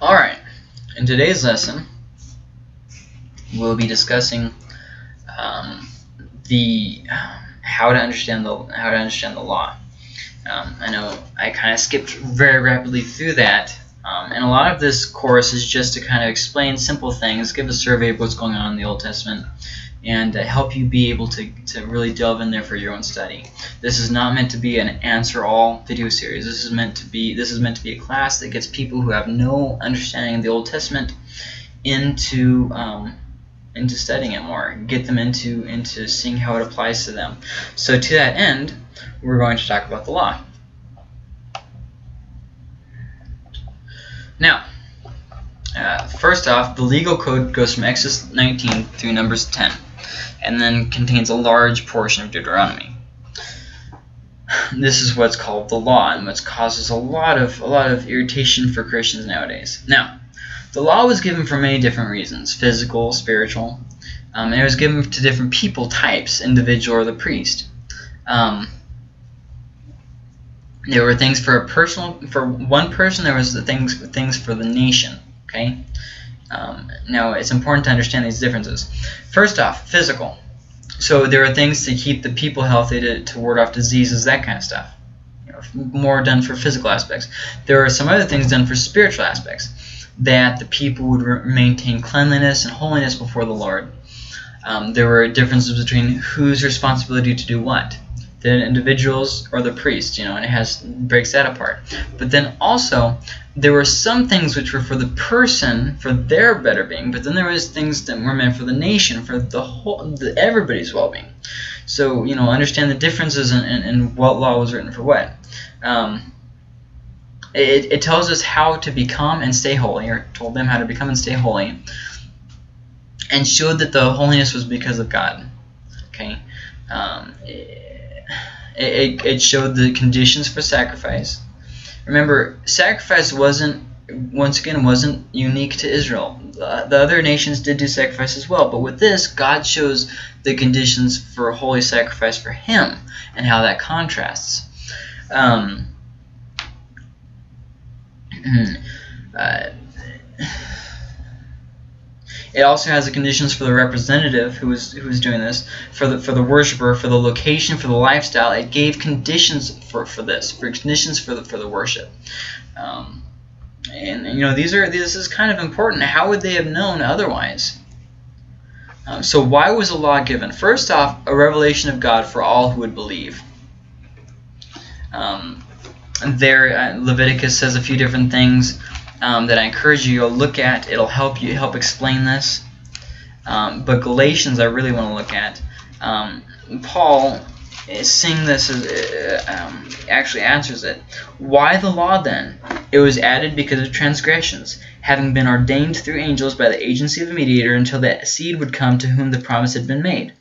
Alright, in today's lesson, we'll be discussing um, the how to understand the how to understand the law. Um, I know I kind of skipped very rapidly through that, um, and a lot of this course is just to kind of explain simple things, give a survey of what's going on in the Old Testament, and uh, help you be able to, to really delve in there for your own study. This is not meant to be an answer all video series. This is meant to be this is meant to be a class that gets people who have no understanding of the Old Testament into um, into studying it more, get them into into seeing how it applies to them. So to that end, we're going to talk about the law. Now, uh, first off, the legal code goes from Exodus 19 through Numbers 10, and then contains a large portion of Deuteronomy. This is what's called the law, and what causes a lot of a lot of irritation for Christians nowadays. Now, the law was given for many different reasons: physical, spiritual, um, and it was given to different people types, individual or the priest. Um, there were things for a personal, for one person. There was the things things for the nation. Okay. Um, now it's important to understand these differences. First off, physical. So there are things to keep the people healthy, to, to ward off diseases, that kind of stuff. You know, more done for physical aspects. There are some other things done for spiritual aspects, that the people would maintain cleanliness and holiness before the Lord. Um, there were differences between whose responsibility to do what the individuals or the priest, you know, and it has breaks that apart. But then also there were some things which were for the person for their better being, but then there was things that were meant for the nation, for the whole, the, everybody's well-being. So you know, understand the differences in, in, in what law was written for what. Um, it, it tells us how to become and stay holy, or told them how to become and stay holy, and showed that the holiness was because of God. Okay. Um, it, it, it showed the conditions for sacrifice. Remember, sacrifice wasn't once again wasn't unique to Israel. The, the other nations did do sacrifice as well, but with this, God shows the conditions for a holy sacrifice for Him and how that contrasts. Um, uh, it also has the conditions for the representative who was who was doing this, for the for the worshiper, for the location, for the lifestyle. It gave conditions for, for this, for conditions for the for the worship. Um, and you know these are this is kind of important. How would they have known otherwise? Um, so why was the law given? First off, a revelation of God for all who would believe. Um, there, uh, Leviticus says a few different things um, that I encourage you to look at. It'll help you help explain this. Um, but Galatians, I really want to look at. Um, Paul is seeing this as uh, um, actually answers it. Why the law then? It was added because of transgressions, having been ordained through angels by the agency of a mediator until that seed would come to whom the promise had been made.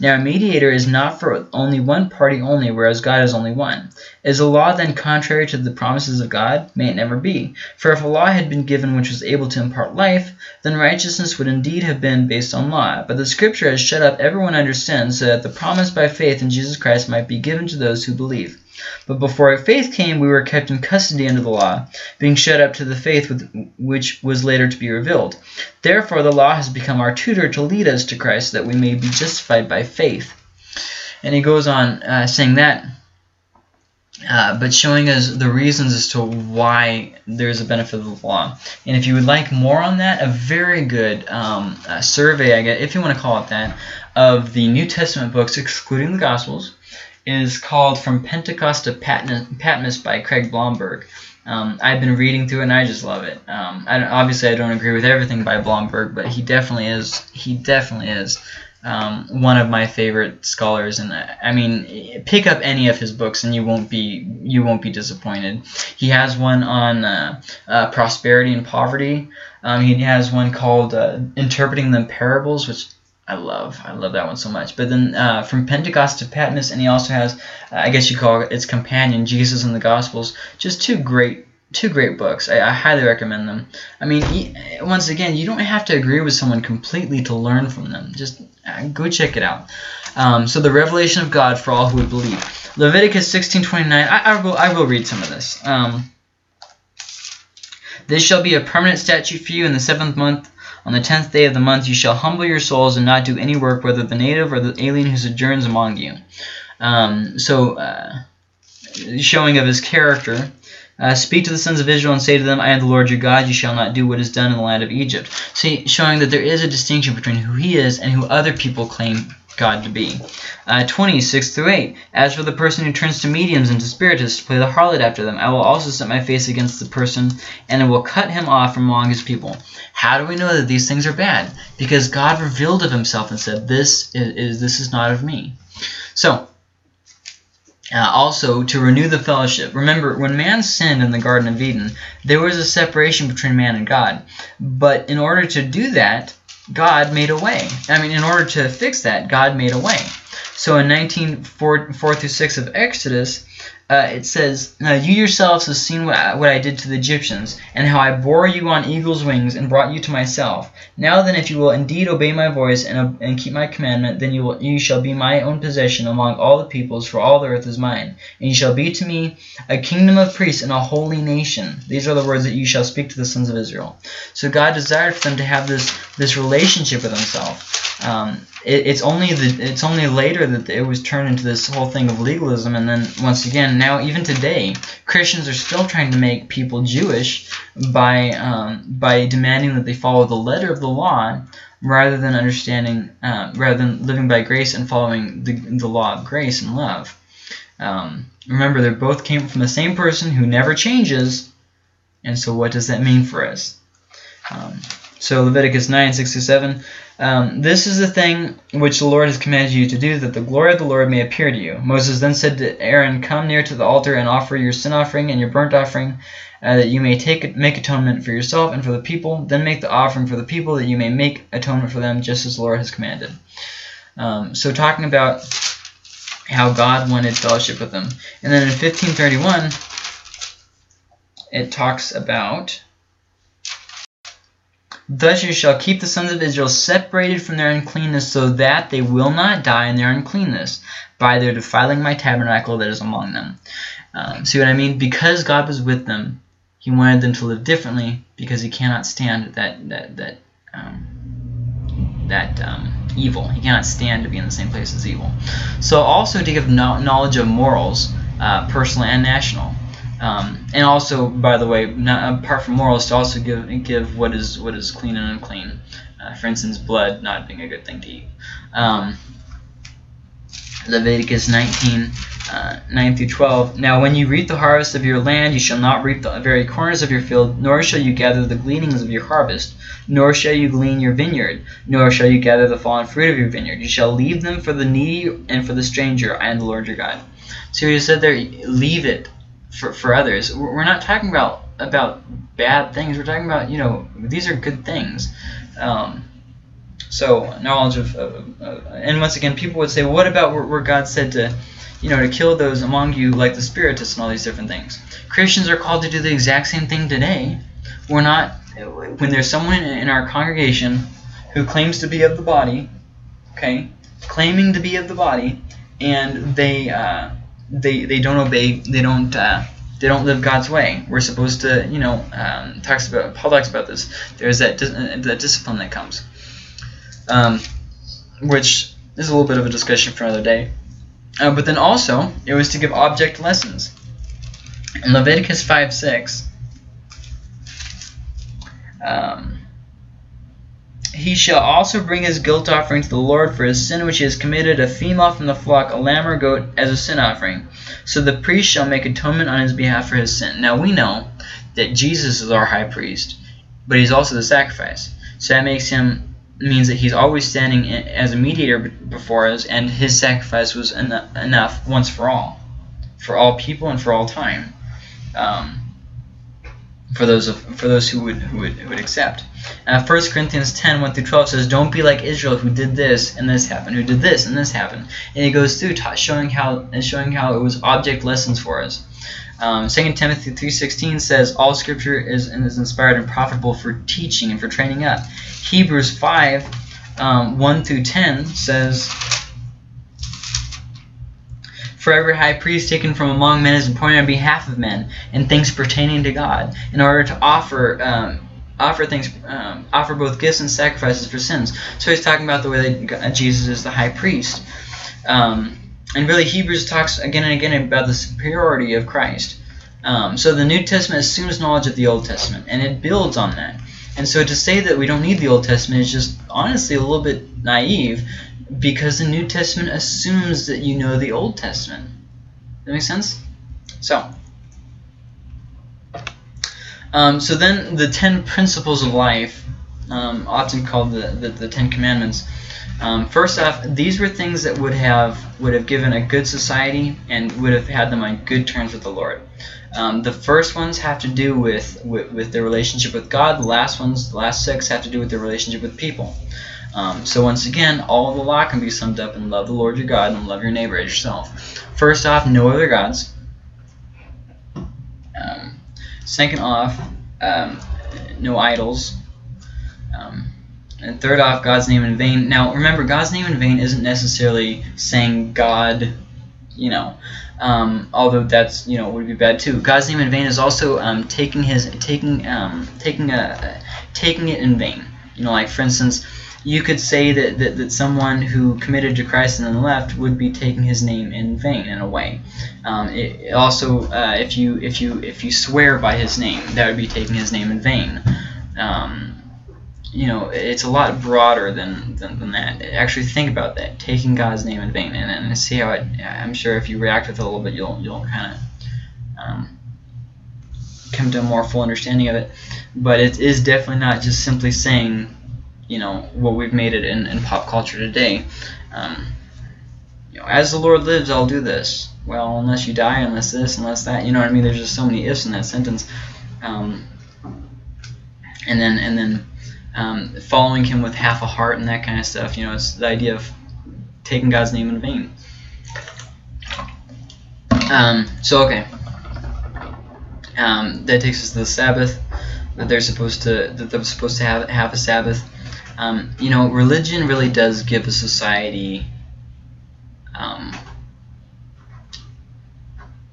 Now a mediator is not for only one party only, whereas God is only one. Is the law then contrary to the promises of God? May it never be. For if a law had been given which was able to impart life, then righteousness would indeed have been based on law. But the Scripture has shut up everyone under sin, so that the promise by faith in Jesus Christ might be given to those who believe. But before faith came, we were kept in custody under the law, being shut up to the faith with, which was later to be revealed. Therefore the law has become our tutor to lead us to Christ, that we may be justified by faith. And he goes on uh, saying that, uh, but showing us the reasons as to why there's a benefit of the law. And if you would like more on that, a very good um, uh, survey, I guess, if you want to call it that, of the New Testament books, excluding the Gospels, is called From Pentecost to Patmos by Craig Blomberg. Um, I've been reading through it and I just love it. Um, I obviously, I don't agree with everything by Blomberg, but he definitely is. He definitely is um, one of my favorite scholars. And I mean, pick up any of his books and you won't be you won't be disappointed. He has one on uh, uh, prosperity and poverty. Um, he has one called uh, Interpreting the Parables, which I love. I love that one so much. But then uh, from Pentecost to Patmos, and he also has, uh, I guess you call it its companion, Jesus and the Gospels. Just two great, two great books. I, I highly recommend them. I mean, once again, you don't have to agree with someone completely to learn from them. Just uh, go check it out. Um, so the revelation of God for all who would believe. Leviticus 16:29. I, I will I will read some of this. Um, This shall be a permanent statute for you in the seventh month. On the tenth day of the month you shall humble your souls and not do any work, whether the native or the alien who sojourns among you. Um, so, uh, showing of his character. Uh, speak to the sons of Israel and say to them, I am the Lord your God. You shall not do what is done in the land of Egypt. See, showing that there is a distinction between who he is and who other people claim God to be. Uh, 26 through 8. As for the person who turns to mediums and to spiritists to play the harlot after them, I will also set my face against the person, and I will cut him off from among his people. How do we know that these things are bad? Because God revealed of himself and said, This is, is this is not of me. So, uh, also, to renew the fellowship. Remember, when man sinned in the Garden of Eden, there was a separation between man and God. But in order to do that, God made a way. I mean, in order to fix that, God made a way. So in 19, 4, 4 through 6 of Exodus, uh, it says, Now You yourselves have seen what I, what I did to the Egyptians, and how I bore you on eagle's wings and brought you to myself. Now then, if you will indeed obey my voice and, and keep my commandment, then you, will, you shall be my own possession among all the peoples, for all the earth is mine. And you shall be to me a kingdom of priests and a holy nation. These are the words that you shall speak to the sons of Israel. So God desired for them to have this, this relationship with himself. Um, it, it's only the it's only later that it was turned into this whole thing of legalism, and then once again, now even today, Christians are still trying to make people Jewish by um, by demanding that they follow the letter of the law rather than understanding, uh, rather than living by grace and following the the law of grace and love. Um, remember, they both came from the same person who never changes, and so what does that mean for us? So Leviticus 9, 6 to 7. Um, this is the thing which the Lord has commanded you to do, that the glory of the Lord may appear to you. Moses then said to Aaron, Come near to the altar and offer your sin offering and your burnt offering, uh, that you may take make atonement for yourself and for the people. Then make the offering for the people, that you may make atonement for them, just as the Lord has commanded. Um, so talking about how God wanted fellowship with them. And then in 1531, it talks about Thus you shall keep the sons of Israel separated from their uncleanness, so that they will not die in their uncleanness by their defiling my tabernacle that is among them. Um, see what I mean? Because God was with them, He wanted them to live differently because He cannot stand that that that um, that um, evil. He cannot stand to be in the same place as evil. So also to give knowledge of morals, uh, personal and national. Um, and also, by the way, not, apart from morals, to also give give what is what is clean and unclean. Uh, for instance, blood not being a good thing to eat. Um, Leviticus 19, uh, 9 through 12. Now when you reap the harvest of your land, you shall not reap the very corners of your field, nor shall you gather the gleanings of your harvest, nor shall you glean your vineyard, nor shall you gather the fallen fruit of your vineyard. You shall leave them for the needy and for the stranger. I am the Lord your God. So he said there, leave it for, for others. We're not talking about about bad things. We're talking about you know these are good things. Um, so knowledge of, uh, and once again, people would say, well, what about where, where God said to, you know, to kill those among you like the spiritists and all these different things? Christians are called to do the exact same thing today. We're not when there's someone in our congregation who claims to be of the body, okay, claiming to be of the body, and they uh, they they don't obey they don't uh, they don't live God's way. We're supposed to you know um, talks about Paul talks about this. There's that dis that discipline that comes, um, which is a little bit of a discussion for another day. Uh, but then also it was to give object lessons. In Leviticus five six. Um, he shall also bring his guilt offering to the Lord for his sin which he has committed, a female from the flock, a lamb or goat, as a sin offering. So the priest shall make atonement on his behalf for his sin. Now we know that Jesus is our high priest, but he's also the sacrifice. So that makes him means that he's always standing as a mediator before us, and his sacrifice was en enough once for all, for all people and for all time. Um, for those of, for those who would who would, who would accept. Uh, 1 Corinthians 10, 1 through 12 says, Don't be like Israel who did this and this happened, who did this and this happened. And it goes through showing how and showing how it was object lessons for us. Um, 2 Timothy 3.16 says, All scripture is, and is inspired and profitable for teaching and for training up. Hebrews 5, um, 1 through 10 says, For every high priest taken from among men is appointed on behalf of men in things pertaining to God, in order to offer um, offer things, um, offer both gifts and sacrifices for sins. So he's talking about the way that Jesus is the high priest. Um, and really, Hebrews talks again and again about the superiority of Christ. Um, so the New Testament assumes knowledge of the Old Testament, and it builds on that. And so to say that we don't need the Old Testament is just honestly a little bit naive because the New Testament assumes that you know the Old Testament. That makes sense? So, um, so then the ten principles of life, um, often called the, the, the Ten Commandments. Um, first off, these were things that would have would have given a good society and would have had them on good terms with the Lord. Um, the first ones have to do with, with, with their relationship with God. The last ones, the last six, have to do with their relationship with people. Um, so once again, all of the law can be summed up in love the Lord your God and love your neighbor as yourself. First off, no other gods. Um, second off, um, no idols. Um, and third off, God's name in vain. Now, remember, God's name in vain isn't necessarily saying God, you know, um, although that's you know would be bad too. God's name in vain is also um, taking his taking um, taking a taking it in vain. You know, like for instance, you could say that, that, that someone who committed to Christ and then left would be taking his name in vain in a way. Um, it, also, uh, if you if you if you swear by his name, that would be taking his name in vain. Um, you know, it's a lot broader than, than, than, that. Actually, think about that, taking God's name in vain, and, and see how it. I'm sure if you react with it a little bit, you'll you'll kind of um, come to a more full understanding of it. But it is definitely not just simply saying, you know, what we've made it in, in pop culture today. Um, you know, as the Lord lives, I'll do this. Well, unless you die, unless this, unless that. You know what I mean? There's just so many ifs in that sentence. Um, and then and then um, following him with half a heart and that kind of stuff. You know, it's the idea of taking God's name in vain. Um, so okay, um, that takes us to the Sabbath. That they're supposed to that they're supposed to have have a Sabbath. Um, you know, religion really does give a society um,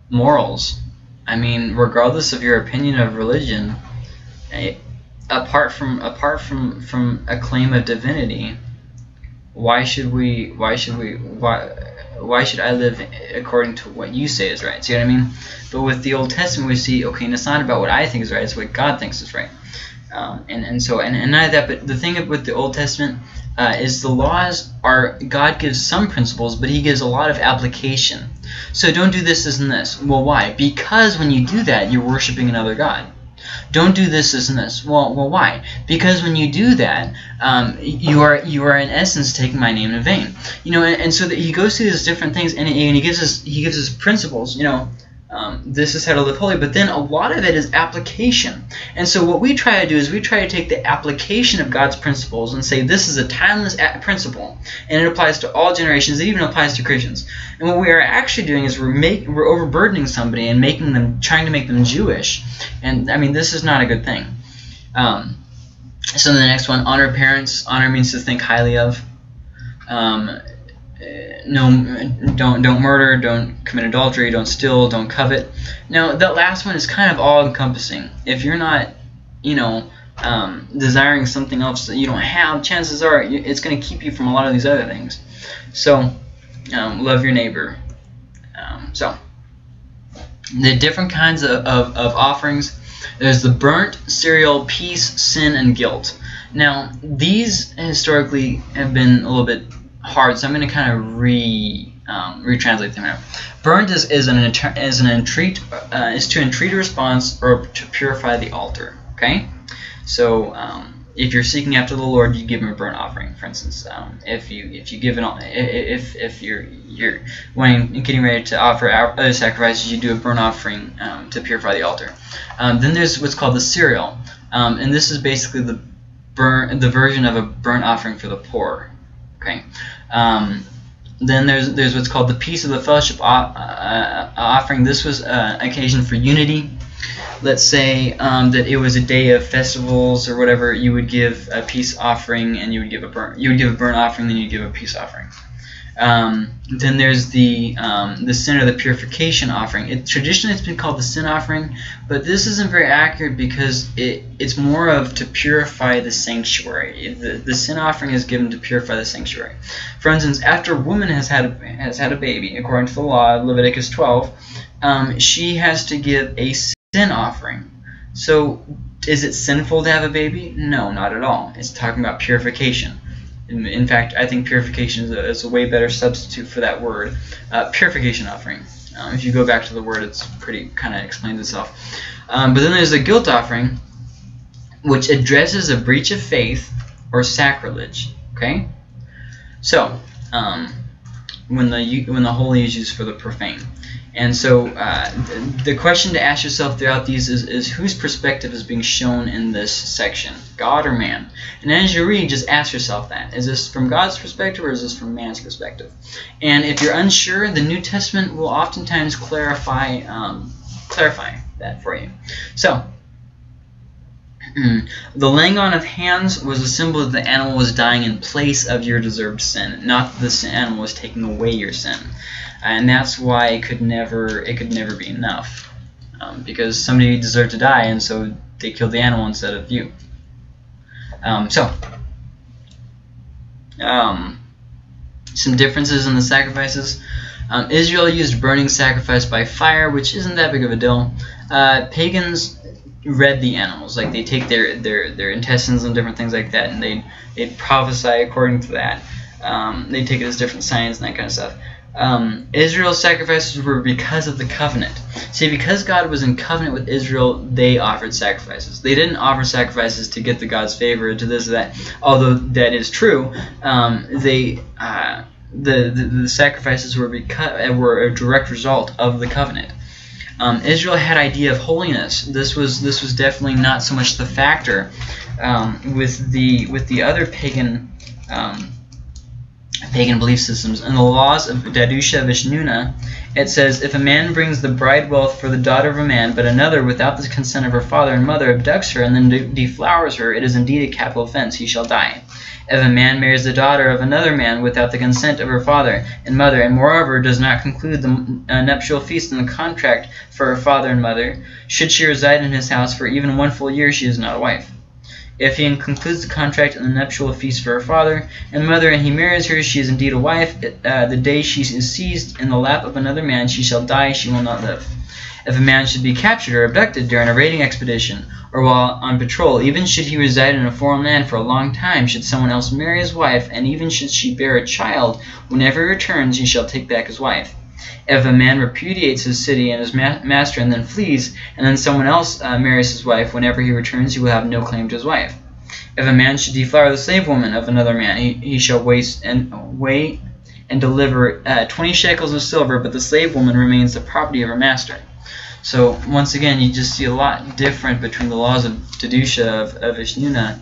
morals. I mean, regardless of your opinion of religion, it, apart from apart from from a claim of divinity why should we why should we why why should I live according to what you say is right? See what I mean? But with the Old Testament we see okay and it's not about what I think is right it's what God thinks is right um, and and so and, and not that but the thing with the Old Testament uh, is the laws are God gives some principles but he gives a lot of application so don't do this this and this well why because when you do that you're worshiping another God don't do this, this, and this. Well, well, why? Because when you do that, um, you are you are in essence taking my name in vain. You know, and, and so that he goes through these different things, and, and he gives us he gives us principles. You know, um, this is how to live holy, but then a lot of it is application. And so what we try to do is we try to take the application of God's principles and say this is a timeless principle, and it applies to all generations. It even applies to Christians. And what we are actually doing is we're make, we're overburdening somebody and making them trying to make them Jewish. And I mean this is not a good thing. Um, so the next one, honor parents. Honor means to think highly of. Um, no don't don't murder don't commit adultery don't steal don't covet. Now that last one is kind of all encompassing if you're not you know um, desiring something else that you don't have chances are it's going to keep you from a lot of these other things. So um, love your neighbor. Um, so the different kinds of, of, of offerings there's the burnt cereal peace sin and guilt. Now these historically have been a little bit hard, so I'm going to kind of re um, retranslate them here. Burnt is, is an is an entreat uh, is to entreat a response or to purify the altar. Okay, so um, if you're seeking after the Lord, you give him a burnt offering. For instance, um, if you if you give an if if you're you're when getting ready to offer other sacrifices, you do a burnt offering um, to purify the altar. Um, then there's what's called the cereal, um, and this is basically the burn the version of a burnt offering for the poor. Okay. Um, then there's there's what's called the peace of the fellowship uh, uh, offering. This was an occasion for unity. Let's say um, that it was a day of festivals or whatever. You would give a peace offering, and you would give a burn. You would give a burnt offering, then you would give a peace offering. Um, then there's the um, the sin or the purification offering. It, traditionally, it's been called the sin offering, but this isn't very accurate because it it's more of to purify the sanctuary. The, the sin offering is given to purify the sanctuary. For instance, after a woman has had a, has had a baby, according to the law of Leviticus 12, um, she has to give a sin offering. So, is it sinful to have a baby? No, not at all. It's talking about purification. In, in fact, I think purification is a, is a, way better substitute for that word. Uh, purification offering. Um, if you go back to the word, it's pretty kind of explains itself. Um, but then there's a guilt offering, which addresses a breach of faith or sacrilege. Okay, so um, when the when the holy is used for the profane. And so uh, the question to ask yourself throughout these is, is whose perspective is being shown in this section, God or man? And as you read, just ask yourself that. Is this from God's perspective or is this from man's perspective? And if you're unsure, the New Testament will oftentimes clarify, um, clarify that for you. So, the laying on of hands was a symbol that the animal was dying in place of your deserved sin, not that the animal was taking away your sin and that's why it could never it could never be enough. Um, because somebody deserved to die and so they killed the animal instead of you. Um, so um, some differences in the sacrifices. Um, Israel used burning sacrifice by fire which isn't that big of a deal. Uh, pagans read the animals. Like they take their, their, their intestines and different things like that and they they prophesy according to that. Um, they take it as different signs and that kind of stuff um, Israel's sacrifices were because of the covenant. See, because God was in covenant with Israel, they offered sacrifices. They didn't offer sacrifices to get the God's favor, to this or that. Although that is true, um, they uh, the, the, the sacrifices were because were a direct result of the covenant. Um, Israel had idea of holiness. This was this was definitely not so much the factor um, with the with the other pagan um, pagan belief systems. In the laws of Dadusha Vishnuna, it says, If a man brings the bride wealth for the daughter of a man, but another, without the consent of her father and mother, abducts her and then de deflowers her, it is indeed a capital offense. He shall die. If a man marries the daughter of another man without the consent of her father and mother, and moreover does not conclude the uh, nuptial feast and the contract for her father and mother, should she reside in his house for even one full year, she is not a wife. If he concludes the contract and the nuptial feast for her father and mother, and he marries her, she is indeed a wife. Uh, the day she is seized in the lap of another man, she shall die, she will not live. If a man should be captured or abducted during a raiding expedition, or while on patrol, even should he reside in a foreign land for a long time, should someone else marry his wife, and even should she bear a child, whenever he returns, he shall take back his wife. If a man repudiates his city and his ma master and then flees, and then someone else uh, marries his wife, whenever he returns he will have no claim to his wife. If a man should deflower the slave woman of another man, he, he shall waste and weigh and deliver uh, 20 shekels of silver, but the slave woman remains the property of her master. So once again, you just see a lot different between the laws of Dadusha of, of Eshnunna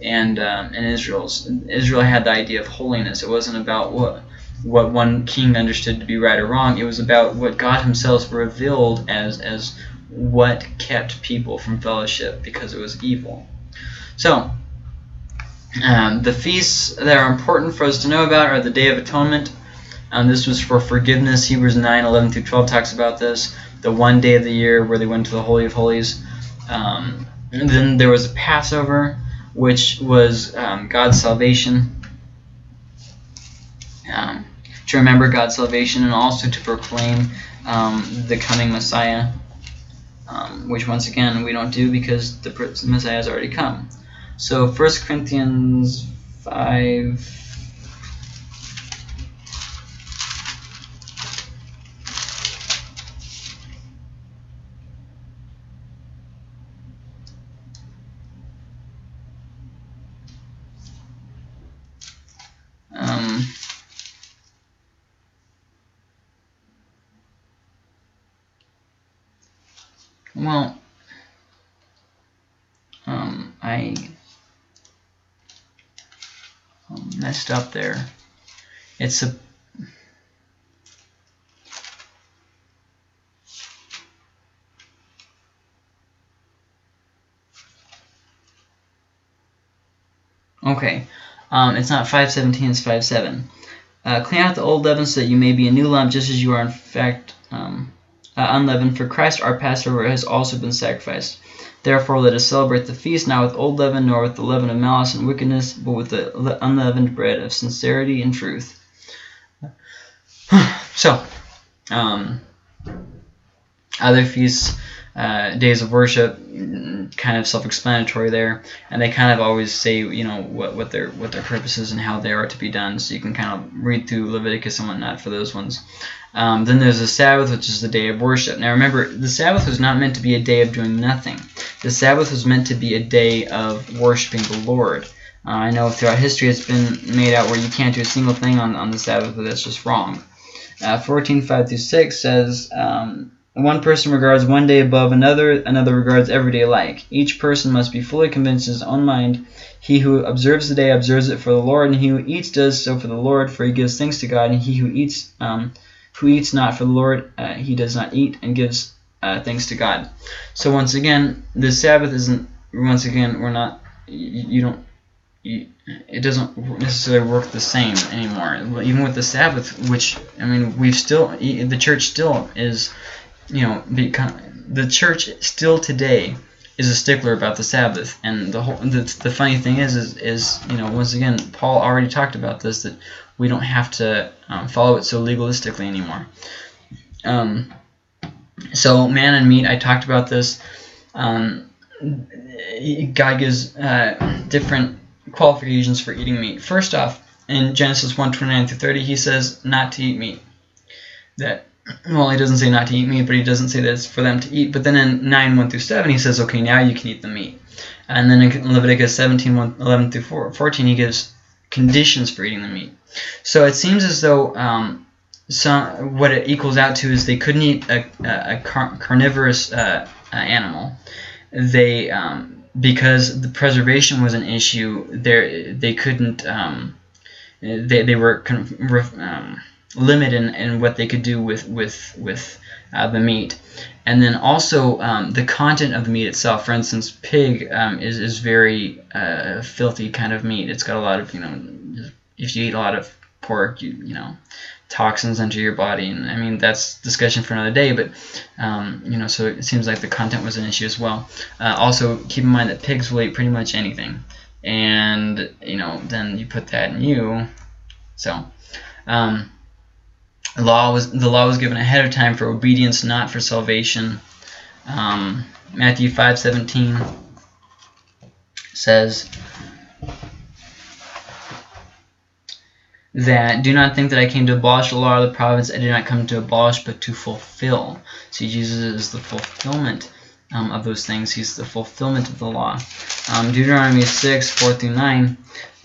and um, and Israel's. Israel had the idea of holiness. It wasn't about what what one king understood to be right or wrong. It was about what God Himself revealed as as what kept people from fellowship because it was evil. So, um, the feasts that are important for us to know about are the Day of Atonement. Um, this was for forgiveness. Hebrews 9, 11 through 12 talks about this. The one day of the year where they went to the Holy of Holies. Um, then there was a Passover, which was um, God's salvation um, to remember God's salvation and also to proclaim um, the coming Messiah, um, which once again we don't do because the Messiah has already come. So 1 Corinthians 5. Um, Well, um, I up there. It's a Okay, um, it's not 517, it's 57. Uh, clean out the old leaven so that you may be a new lump, just as you are in fact um, uh, unleavened. For Christ our Passover has also been sacrificed. Therefore, let us celebrate the feast not with old leaven, nor with the leaven of malice and wickedness, but with the unleavened bread of sincerity and truth. so, um, other feasts, uh, days of worship, kind of self-explanatory there, and they kind of always say, you know, what, what their what their purposes and how they are to be done. So you can kind of read through Leviticus and whatnot for those ones. Um, then there's the Sabbath, which is the day of worship. Now remember, the Sabbath was not meant to be a day of doing nothing. The Sabbath was meant to be a day of worshiping the Lord. Uh, I know throughout history it's been made out where you can't do a single thing on, on the Sabbath, but that's just wrong. Uh, 14.5 through 6 says, um, one person regards one day above another, another regards every day alike. Each person must be fully convinced in his own mind. He who observes the day observes it for the Lord, and he who eats does so for the Lord, for he gives thanks to God. And he who eats, um, who eats not for the Lord, uh, he does not eat and gives uh, thanks to God. So once again, the Sabbath isn't. Once again, we're not. You, you don't. You, it doesn't necessarily work the same anymore. Even with the Sabbath, which I mean, we've still the church still is you know, the church still today is a stickler about the Sabbath, and the whole the, the funny thing is, is is you know once again Paul already talked about this that we don't have to um, follow it so legalistically anymore. Um, so man and meat, I talked about this. Um, God gives uh, different qualifications for eating meat. First off, in Genesis 1, 29 through 30, he says not to eat meat. That well, he doesn't say not to eat meat, but he doesn't say that it's for them to eat. But then in 9, 1 through 7, he says, okay, now you can eat the meat. And then in Leviticus 17, 1, 11 through 14, he gives conditions for eating the meat. So it seems as though um, some, what it equals out to is they couldn't eat a, a, a car carnivorous uh, animal. They um, because the preservation was an issue. They they couldn't. Um, they they were um, limit in, in what they could do with with with uh, the meat, and then also um, the content of the meat itself. For instance, pig um, is is very uh, filthy kind of meat. It's got a lot of you know, if you eat a lot of pork, you you know, toxins enter your body, and I mean that's discussion for another day. But um, you know, so it seems like the content was an issue as well. Uh, also, keep in mind that pigs will eat pretty much anything, and you know, then you put that in you, so. Um, the law was the law was given ahead of time for obedience, not for salvation. Um, Matthew five seventeen says that do not think that I came to abolish the law of the prophets. I did not come to abolish, but to fulfill. See, Jesus is the fulfillment um, of those things. He's the fulfillment of the law. Um, Deuteronomy 6, 4 through 9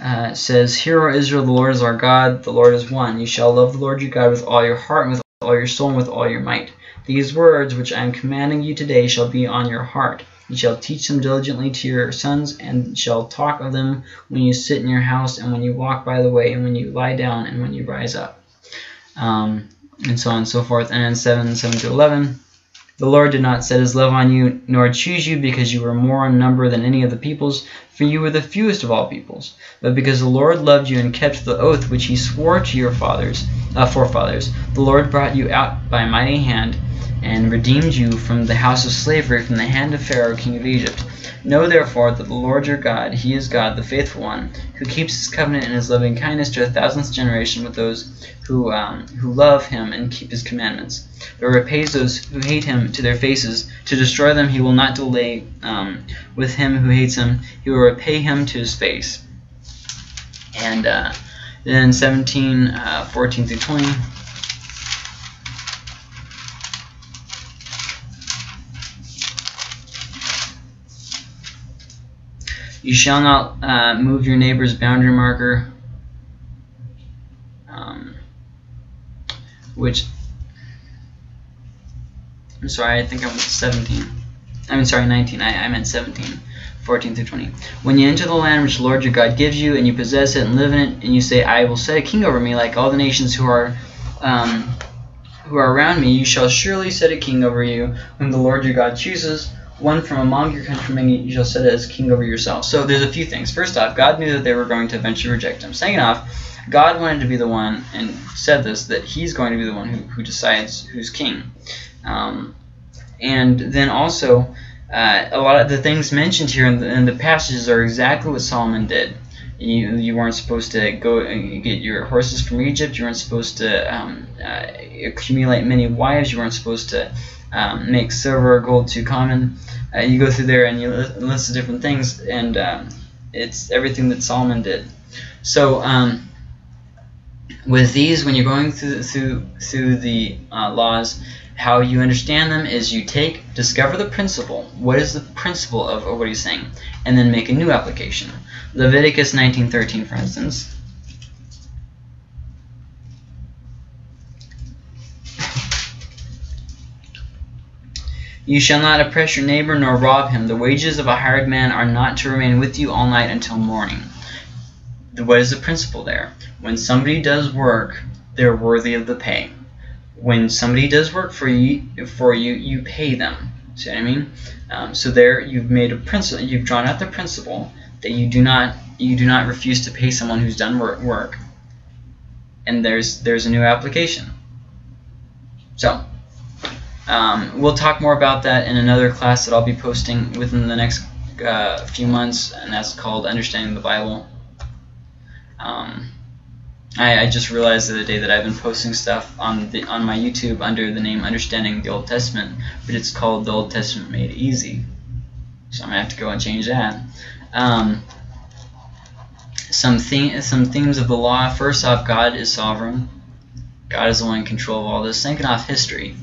uh, says, Hear, O Israel, the Lord is our God, the Lord is one. You shall love the Lord your God with all your heart, and with all your soul, and with all your might. These words which I am commanding you today shall be on your heart. You shall teach them diligently to your sons, and shall talk of them when you sit in your house, and when you walk by the way, and when you lie down, and when you rise up. Um, and so on and so forth. And then 7, 7 to 11. The Lord did not set his love on you, nor choose you because you were more in number than any of the peoples, for you were the fewest of all peoples, but because the Lord loved you and kept the oath which he swore to your fathers, uh, forefathers. The Lord brought you out by a mighty hand and redeemed you from the house of slavery, from the hand of Pharaoh, king of Egypt. Know therefore that the Lord your God, he is God, the faithful one, who keeps his covenant and his loving kindness to a thousandth generation with those who um, who love him and keep his commandments. But repays those who hate him to their faces. To destroy them he will not delay um, with him who hates him. He will repay him to his face. And uh, then 17, uh, 14 through 20. You shall not uh, move your neighbor's boundary marker, um, which, I'm sorry, I think I'm 17. I mean, sorry, 19. I, I meant 17. 14 through 20. When you enter the land which the Lord your God gives you, and you possess it and live in it, and you say, I will set a king over me, like all the nations who are um, who are around me, you shall surely set a king over you, whom the Lord your God chooses one from among your countrymen you shall set as king over yourself. So there's a few things. First off, God knew that they were going to eventually reject him. Second off, God wanted to be the one, and said this, that he's going to be the one who, who decides who's king. Um, and then also, uh, a lot of the things mentioned here in the, in the passages are exactly what Solomon did. You, you weren't supposed to go and get your horses from Egypt. You weren't supposed to um, uh, accumulate many wives. You weren't supposed to um, make silver or gold too common. Uh, you go through there and you list of different things, and um, it's everything that Solomon did. So um, with these, when you're going through through through the uh, laws, how you understand them is you take discover the principle. What is the principle of, of what he's saying, and then make a new application. Leviticus 19:13, for instance. You shall not oppress your neighbor nor rob him. The wages of a hired man are not to remain with you all night until morning. What is the principle there? When somebody does work, they're worthy of the pay. When somebody does work for you, for you, you pay them. See what I mean? Um, so there, you've made a principle. You've drawn out the principle that you do not you do not refuse to pay someone who's done work. And there's there's a new application. So um, we'll talk more about that in another class that I'll be posting within the next uh, few months, and that's called Understanding the Bible. Um, I, I, just realized the other day that I've been posting stuff on the on my YouTube under the name Understanding the Old Testament, but it's called The Old Testament Made Easy. So I'm gonna have to go and change that. Um, some some themes of the law. First off, God is sovereign. God is the one in control of all this. Second off, history.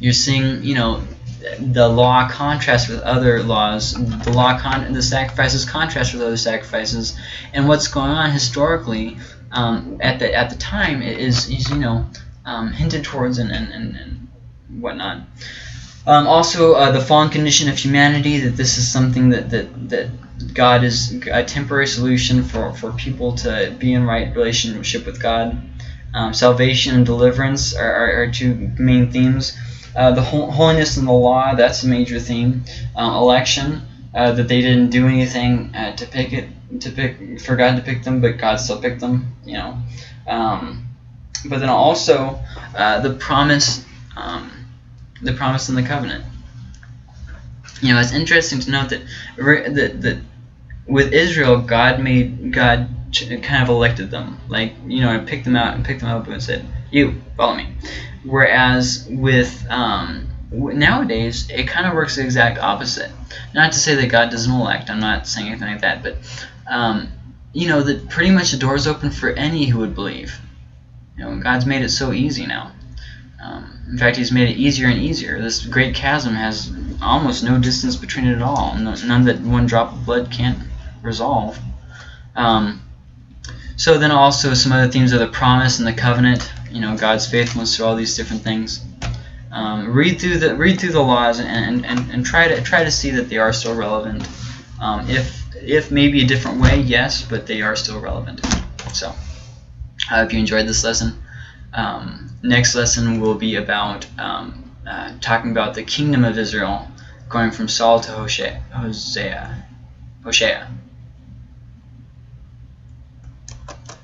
You're seeing, you know, the law contrast with other laws. The law, con- the sacrifices contrast with other sacrifices, and what's going on historically um, at the at the time is, is you know um, hinted towards and and, and, and whatnot. Um, also, uh, the fallen condition of humanity. That this is something that that that God is a temporary solution for for people to be in right relationship with God. Um, salvation and deliverance are, are, are two main themes. Uh, the holiness and the law, that's a major theme. Uh, election, uh, that they didn't do anything uh, to pick it, to pick for God to pick them, but God still picked them. You know, um, but then also uh, the promise, um, the promise in the covenant. You know, it's interesting to note that that, that with Israel, God made God kind of elected them, like you know, picked them out and picked them up and said, "You follow me." Whereas with um, nowadays, it kind of works the exact opposite. Not to say that God doesn't elect. I'm not saying anything like that, but um, you know that pretty much the door is open for any who would believe. You know, God's made it so easy now. Um, in fact, He's made it easier and easier. This great chasm has almost no distance between it at all. None that one drop of blood can't resolve. Um, so then also some other themes are the promise and the covenant you know God's faithfulness to all these different things. Um, read through the read through the laws and, and, and try to try to see that they are still relevant. Um, if if maybe a different way, yes, but they are still relevant. So I hope you enjoyed this lesson. Um, next lesson will be about um, uh, talking about the kingdom of Israel, going from Saul to Hosea. Hosea. Hosea.